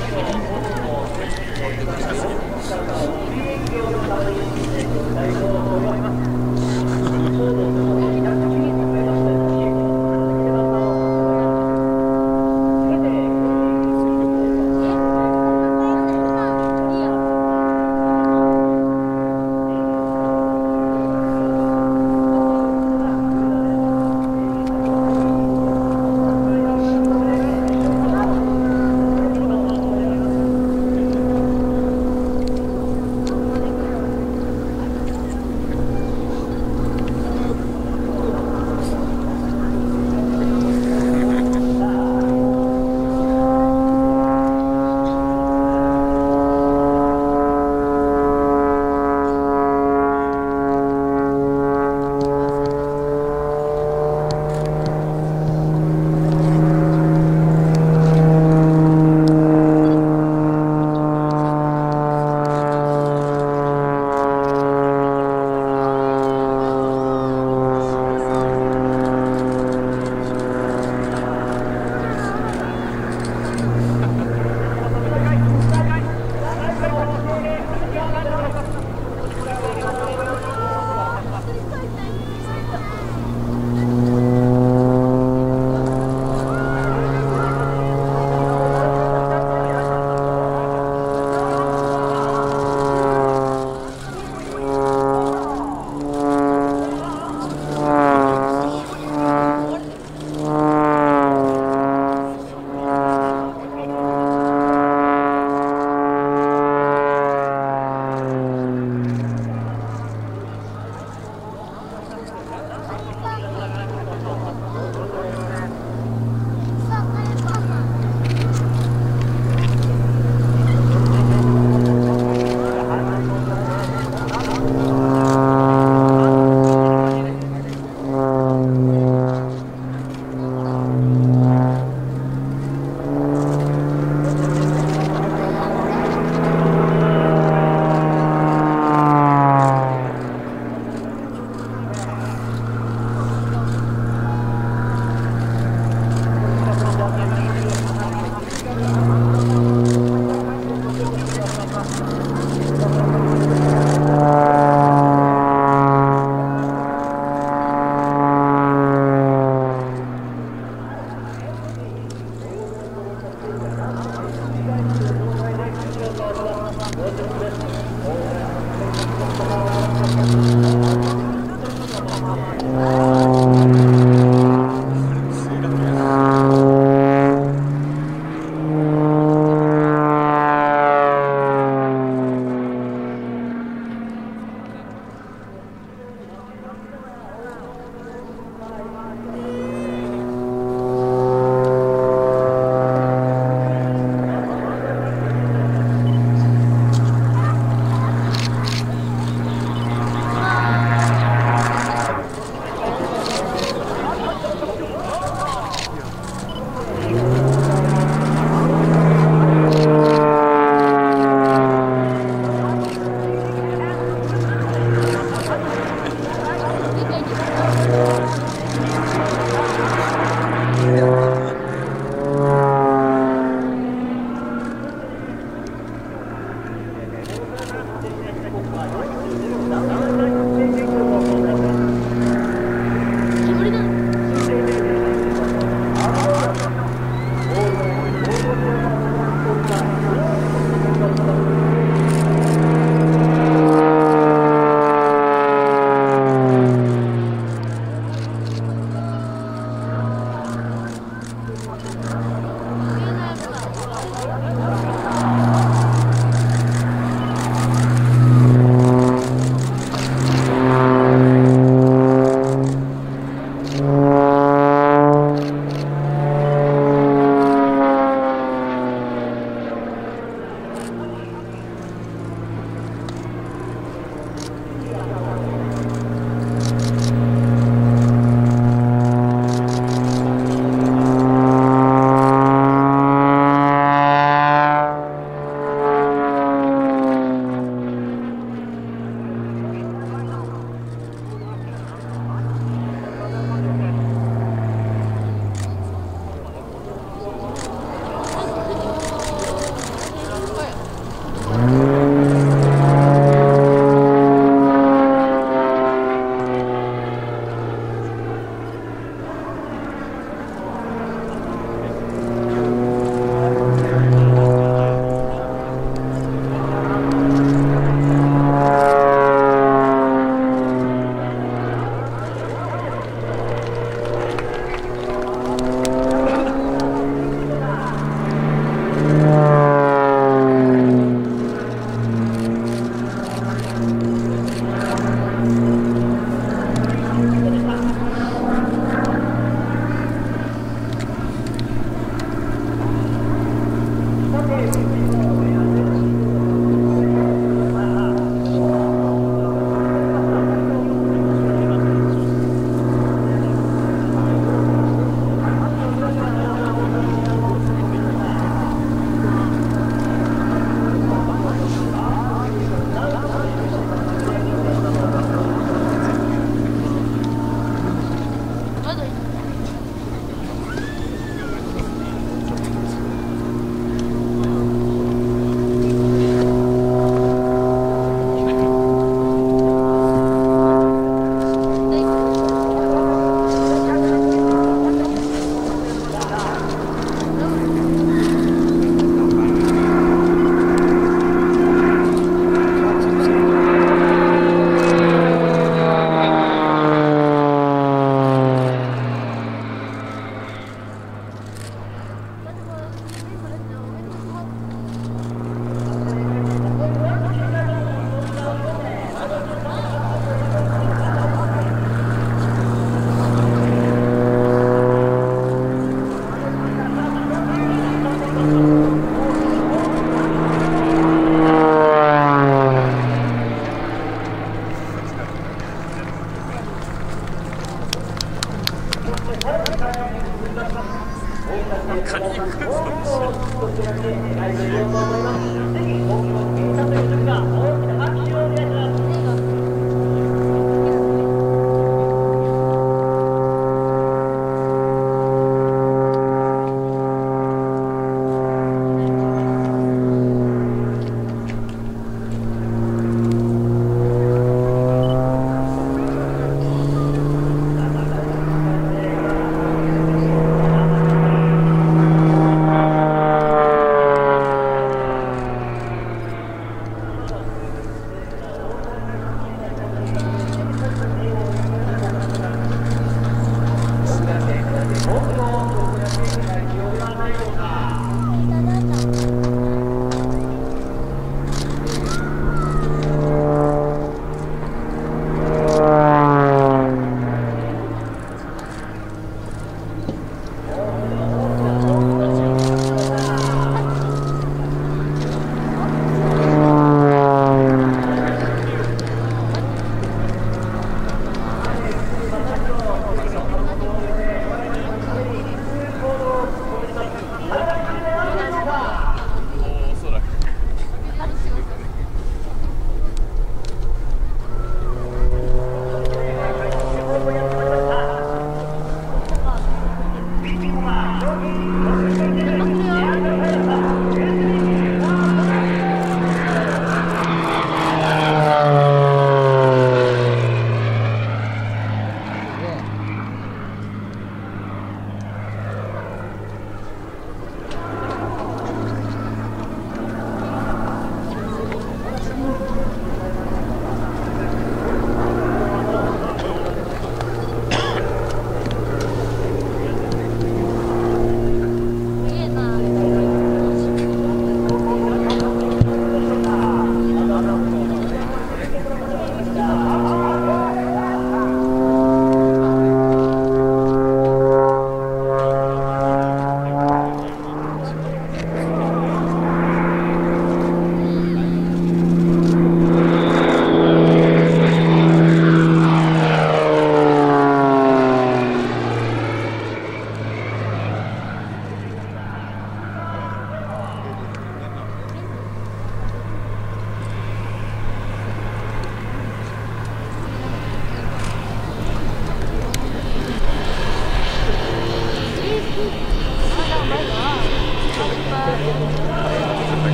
こ「